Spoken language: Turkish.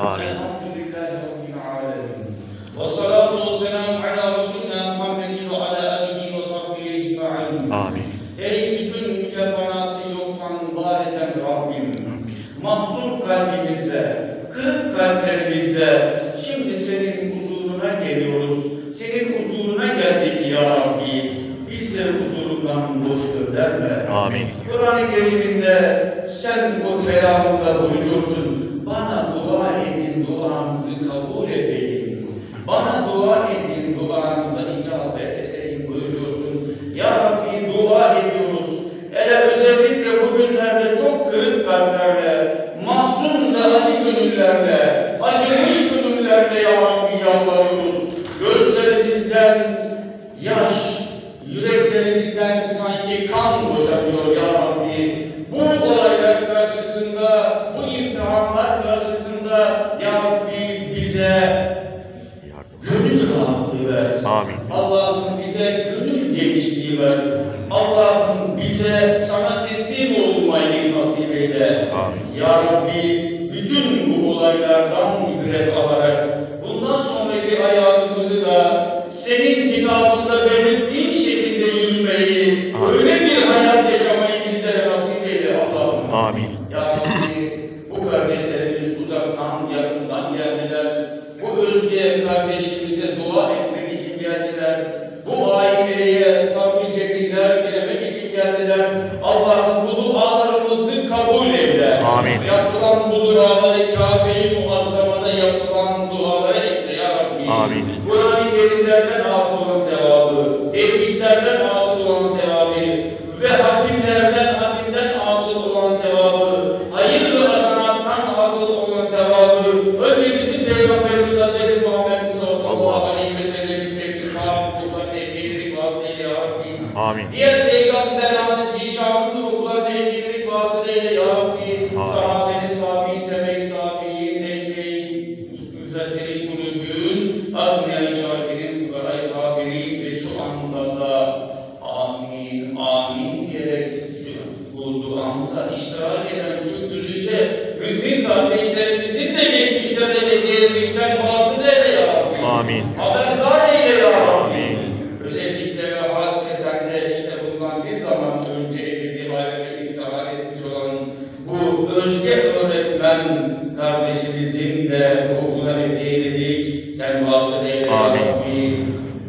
Amin. Amin. Ey bütün mükemmelatı yoktan var eden Rabbim, kalbimizde, kırık kalplerimizde şimdi senin huzuruna geliyoruz. Senin huzuruna geldik ya Rabbi. Bizleri huzurundan boş gönderme. Amin. Kur'an-ı Kerim'inde sen o kelamında buyuruyorsun. Bana dua edin, duanızı kabul edeyim. Bana dua edin, duanıza icabet edeyim buyuruyorsun. Ya Rabbi dua ediyoruz. Hele özellikle bugünlerde çok kırık kalplerle, mahzun ve acı gönüllerle, acımış gönüllerle Ya Rabbi yalvarıyoruz. Gözlerimizden yaş, yüreklerimizden sanki kan boşanıyor ya Rabbi. Bu olaylar karşısında, bu imtihanlar karşısında ya Rabbi bize gönül rahatlığı ver. Amin. Allah'ım bize gönül genişliği ver. Allah'ım bize sana teslim olmayı nasip eyle. Amin. Ya Rabbi bütün bu olaylardan ibret alarak bundan sonraki hayatımızı da senin kitabında kardeşlerimiz uzaktan yakından geldiler. Bu Özge kardeşimize dua etmek için geldiler. Bu aileye sabrı cemiller dilemek için geldiler. Allah'ım bu dualarımızı kabul eyle. Amin. Yapılan bu duaları Kabe-i Muazzama'da yapılan dualara ekle ya Rabbi. Amin. Kur'an-ı Kerimlerden Amin. Diğer peygamber Hazreti Zişan'ın okullarını ehlilik vasıtayla ya Rabbi. Amin. Sahabenin, tabi'in, tebe-i tabi'in, elbeyin, müfessirin kulübün, Agniya-i Şakir'in, Fukara'yı sahaberin ve şu anda da amin, amin diyerek bu duamıza iştirak eden şu güzide mümin kardeşlerimizin de geçmişlerine diyelim sen vasıl eyle ya Rabbi. Amin. Haber özge öğretmen kardeşimizin de ruhuna hediye Sen vasıl eyle. Amin.